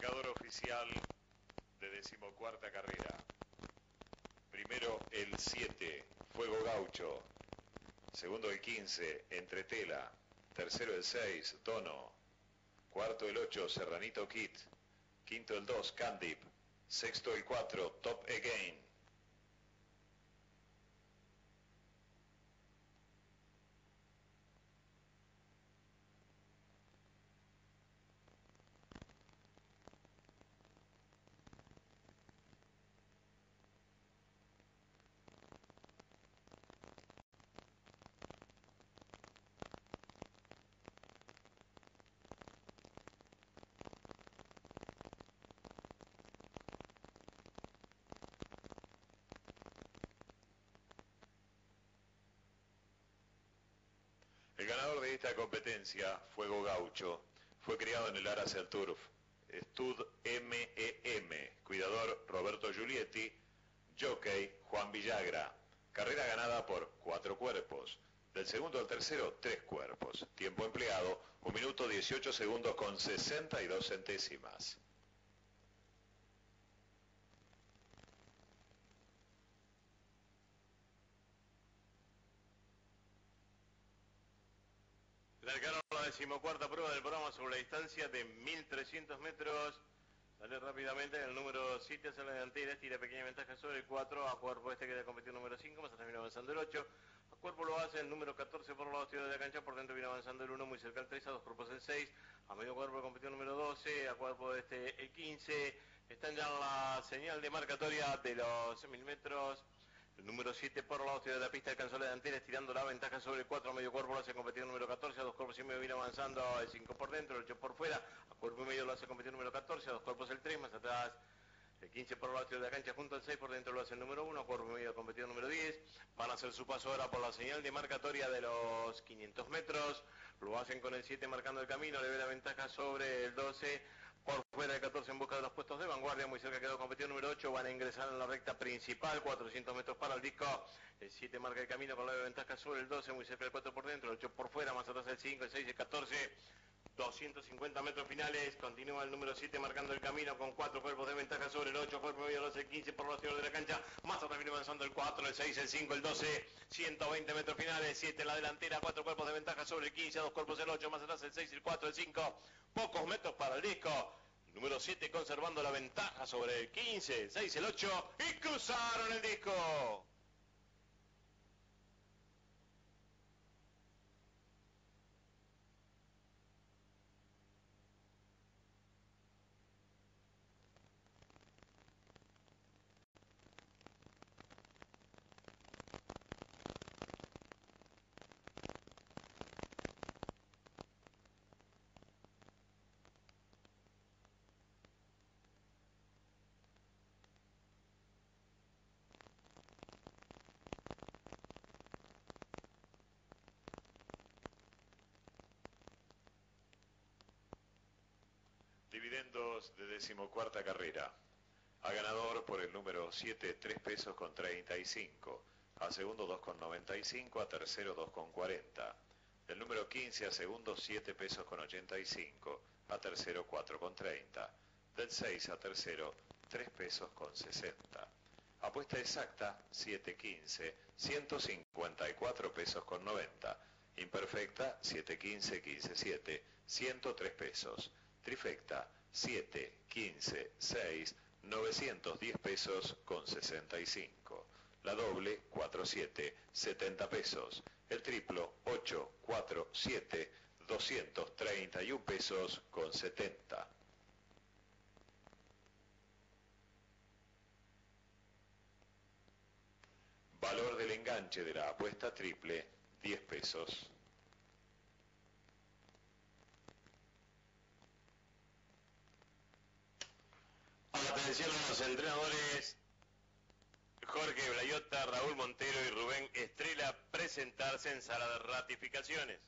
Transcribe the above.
Marcador oficial de decimocuarta carrera. Primero el 7, Fuego Gaucho. Segundo el 15, Entretela. Tercero el 6, Tono. Cuarto el 8, Serranito Kit. Quinto el 2, Candip. Sexto el 4, Top Again. El ganador de competencia, Fuego Gaucho, fue criado en el Aracel Turf. Stud MEM, cuidador Roberto Giulietti, jockey Juan Villagra. Carrera ganada por cuatro cuerpos. Del segundo al tercero, tres cuerpos. Tiempo empleado, un minuto 18 segundos con 62 centésimas. Largaron la decimocuarta prueba del programa sobre la distancia de 1300 metros. Sale rápidamente el número 7 hacia la delantera, tira pequeña ventaja sobre el 4, a cuerpo este queda competido el número 5, más atrás viene avanzando el 8, a cuerpo lo hace el número 14 por los lados de la cancha, por dentro viene avanzando el 1, muy cerca el 3, a dos cuerpos el 6, a medio cuerpo competido el número 12, a cuerpo este el 15, están ya en la señal de marcatoria de los 1000 metros. El número 7 por la hostia de la pista alcanzó la delantera estirando la ventaja sobre el 4 medio cuerpo lo hace competir el número 14, a dos cuerpos y medio viene avanzando el 5 por dentro, el 8 por fuera, a cuerpo y medio lo hace competir el número 14, a dos cuerpos el 3, más atrás el 15 por la de la cancha junto al 6 por dentro lo hace el número 1, a cuerpo y medio competido número 10, van a hacer su paso ahora por la señal de marcatoria de los 500 metros, lo hacen con el 7 marcando el camino, le ve la ventaja sobre el 12, por fuera el 14 en busca de los puestos de vanguardia, muy cerca quedó competido número 8, van a ingresar en la recta principal, 400 metros para el disco, el 7 marca el camino con la ventaja sobre el 12, muy cerca el 4 por dentro, el 8 por fuera, más atrás el 5, el 6, el 14, 250 metros finales, continúa el número 7 marcando el camino con 4 cuerpos de ventaja sobre el 8, cuerpo medio 12, el 15 por los tiros de la cancha, más atrás viene avanzando el 4, el 6, el 5, el 12, 120 metros finales, 7 en la delantera, 4 cuerpos de ventaja sobre el 15, 2 cuerpos el 8, más atrás el 6, el 4, el 5, pocos metros para el disco, Número 7 conservando la ventaja sobre el 15, el 6, el 8 y cruzaron el disco. Dividendos de decimocuarta carrera. A ganador por el número 7, 3 pesos con 35. A segundo 2 con 95. A tercero 2 con 40. El número 15 a segundo 7 pesos con 85. A tercero 4 con 30. Del 6 a tercero 3 pesos con 60. Apuesta exacta 715, 154 pesos con 90. Imperfecta 715, 15, 7, 103 pesos. Trifecta 7, 15, 6, 910 pesos con 65. La doble 4, 7, 70 pesos. El triplo 8, 4, 7, 231 pesos con 70. Valor del enganche de la apuesta triple 10 pesos. A los entrenadores Jorge Blayota, Raúl Montero y Rubén Estrella presentarse en sala de ratificaciones.